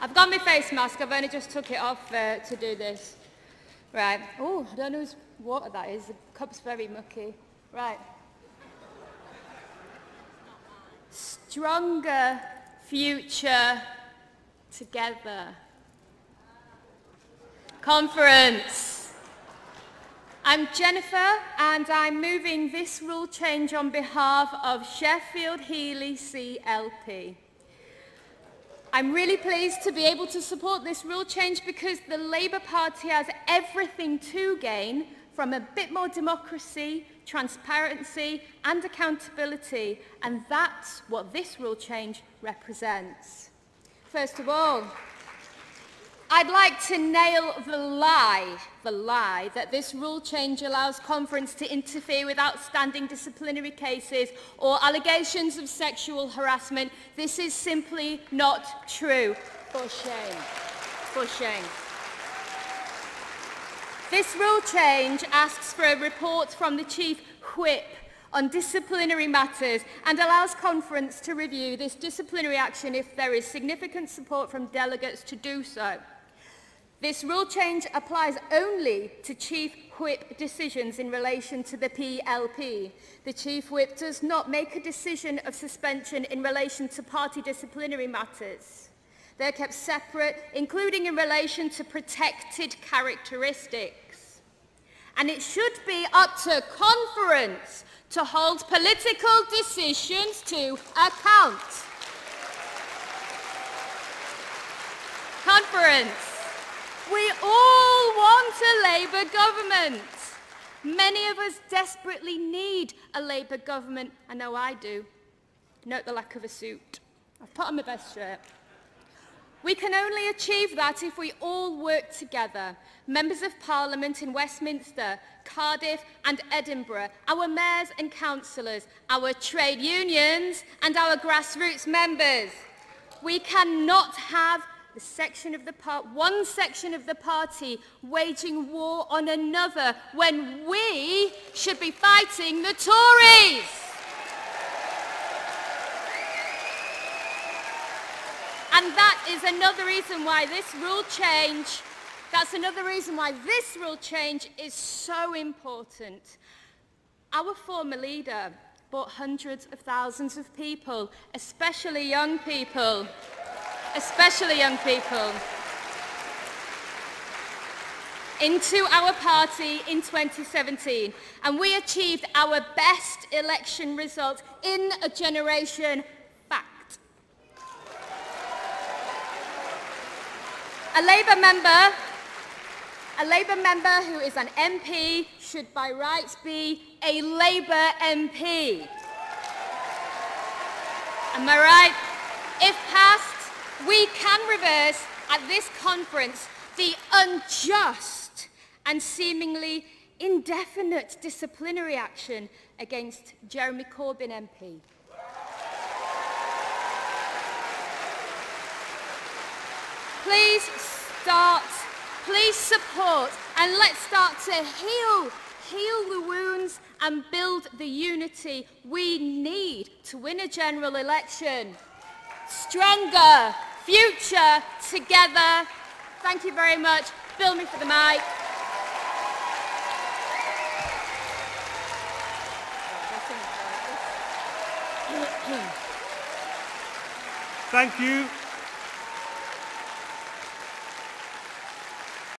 I've got my face mask. I've only just took it off uh, to do this. Right. Oh, I don't know whose water that is. The cup's very mucky. Right. Stronger future together. Conference. I'm Jennifer and I'm moving this rule change on behalf of Sheffield Heeley CLP. I'm really pleased to be able to support this rule change because the Labour Party has everything to gain from a bit more democracy, transparency and accountability and that's what this rule change represents. First of all, I'd like to nail the lie, the lie that this rule change allows conference to interfere with outstanding disciplinary cases or allegations of sexual harassment. This is simply not true. For shame. For shame. This rule change asks for a report from the Chief Whip on disciplinary matters and allows conference to review this disciplinary action if there is significant support from delegates to do so. This rule change applies only to Chief Whip decisions in relation to the PLP. The Chief Whip does not make a decision of suspension in relation to party disciplinary matters. They're kept separate, including in relation to protected characteristics. And it should be up to conference to hold political decisions to account. Conference. We all want a Labour government. Many of us desperately need a Labour government. I know I do. Note the lack of a suit. I've put on my best shirt. We can only achieve that if we all work together. Members of Parliament in Westminster, Cardiff and Edinburgh, our mayors and councillors, our trade unions and our grassroots members. We cannot have the section of the part, one section of the party waging war on another when we should be fighting the Tories. And that is another reason why this rule change, that's another reason why this rule change is so important. Our former leader brought hundreds of thousands of people, especially young people, especially young people, into our party in 2017 and we achieved our best election result in a generation fact. A Labour member a Labour member who is an MP should by rights be a Labour MP. Am I right? If passed, we can reverse at this conference the unjust and seemingly indefinite disciplinary action against Jeremy Corbyn MP. Please start, please support and let's start to heal, heal the wounds and build the unity we need to win a general election. Stronger, future together. Thank you very much. Bill me for the mic.